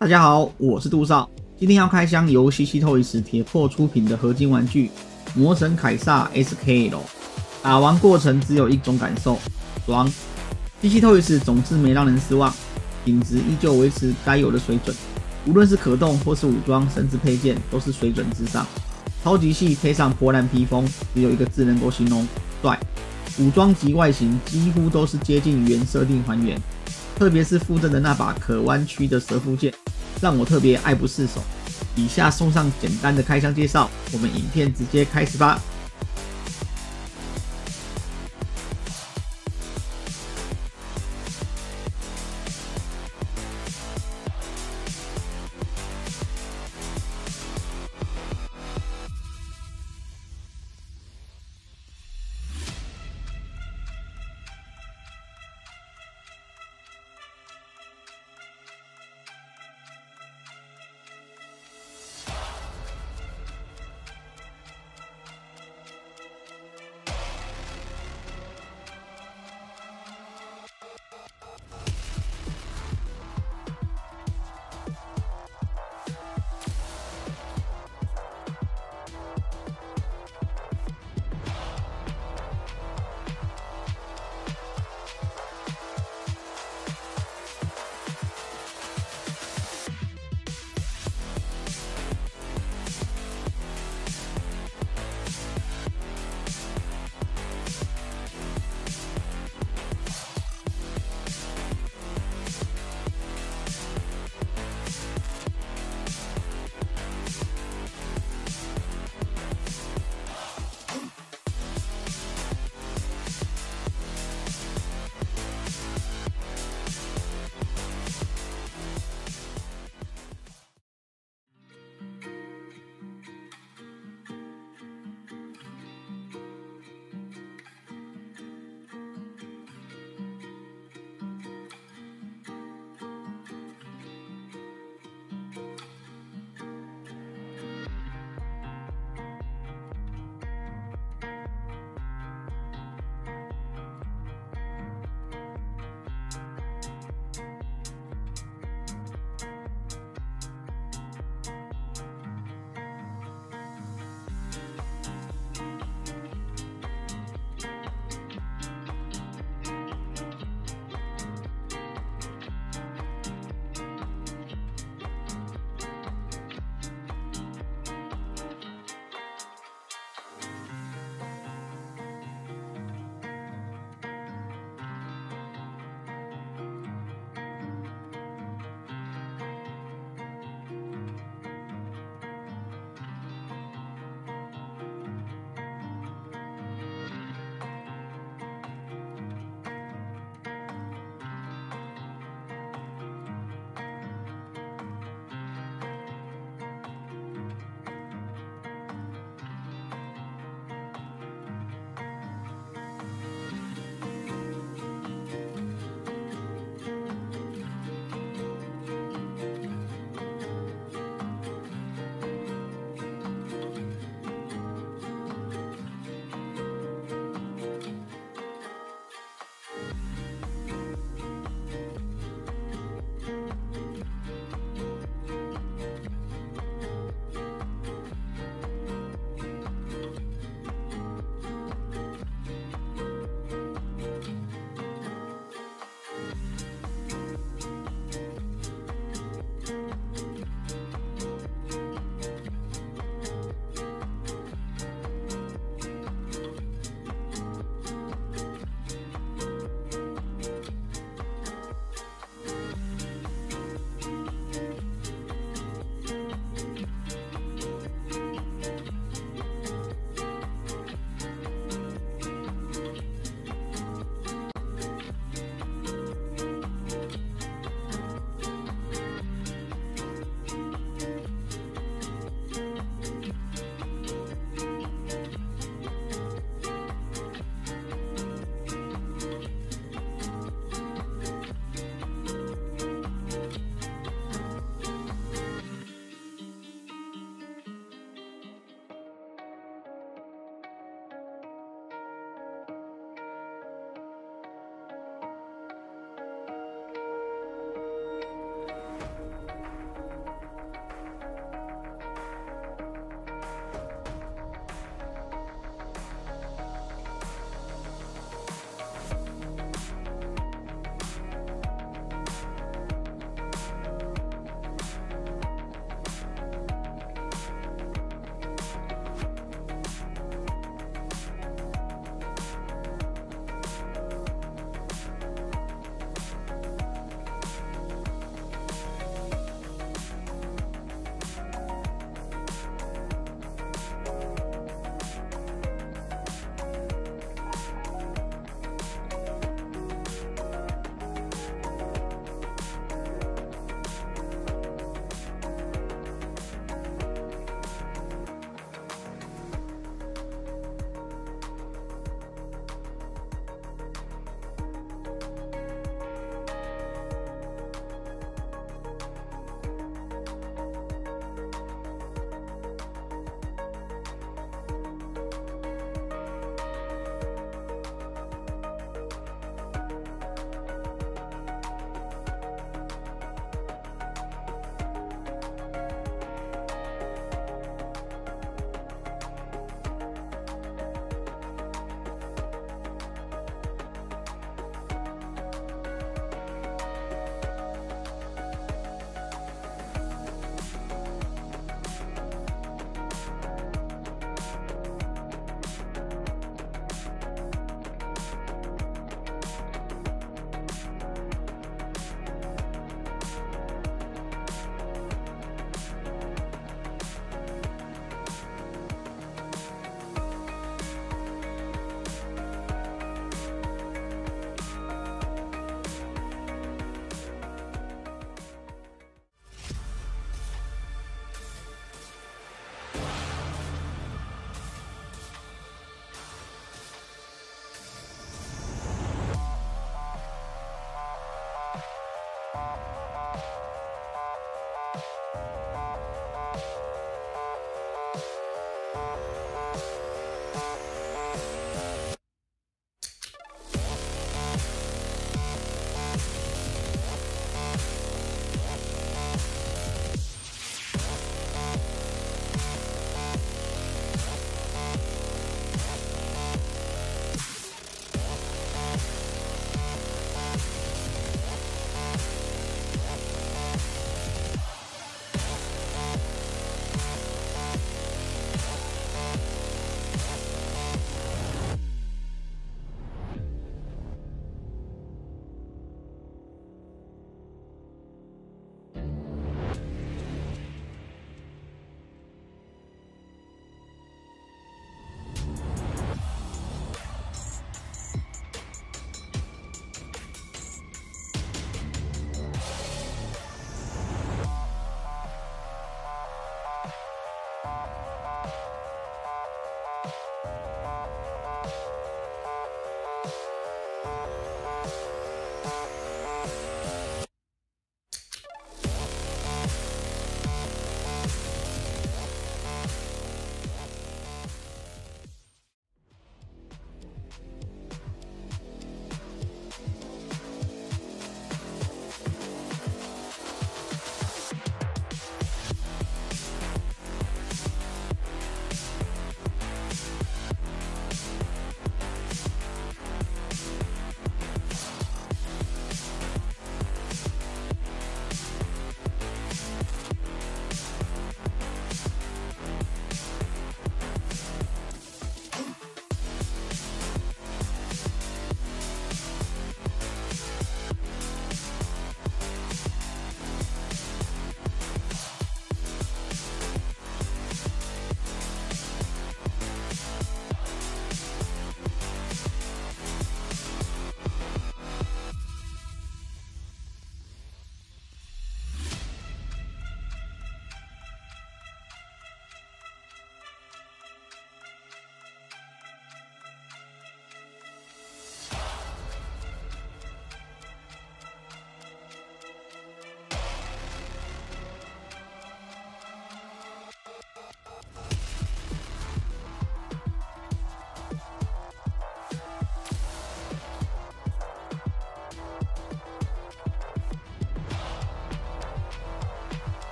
大家好，我是杜少，今天要开箱由 CC Toys 铁破出品的合金玩具魔神凯撒 SKL。打完过程只有一种感受，爽！CC Toys 总是没让人失望，品质依旧维持该有的水准，无论是可动或是武装，甚至配件都是水准之上。超级细配上破烂披风，只有一个字能够形容：帅。武装及外形几乎都是接近原设定还原。特别是附赠的那把可弯曲的蛇腹剑，让我特别爱不释手。以下送上简单的开箱介绍，我们影片直接开始吧。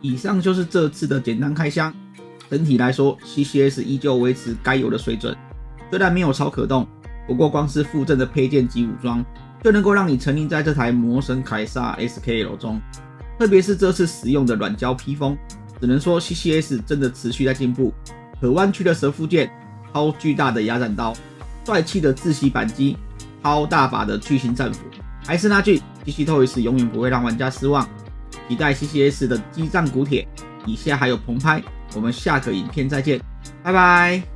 以上就是这次的简单开箱。整体来说，CCS 依旧维持该有的水准，虽然没有超可动，不过光是附赠的配件及武装，就能够让你沉溺在这台魔神凯撒 SKL 中。特别是这次使用的软胶披风，只能说 CCS 真的持续在进步。可弯曲的蛇腹剑，超巨大的牙斩刀，帅气的自吸扳机，超大把的巨型战斧。还是那句，CC Toys 永远不会让玩家失望。期待 CCS 的激战古铁，以下还有棚拍。我们下个影片再见，拜拜。